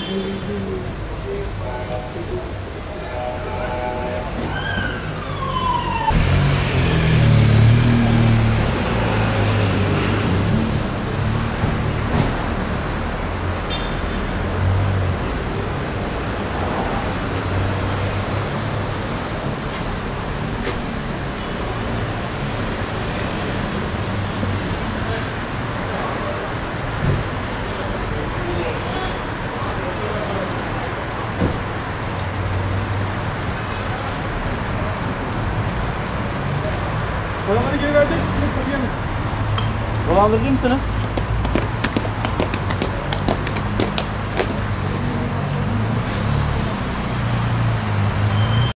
Deus. Paraları geri verecek misiniz? Tabii mi? Dolandırıcı mısınız?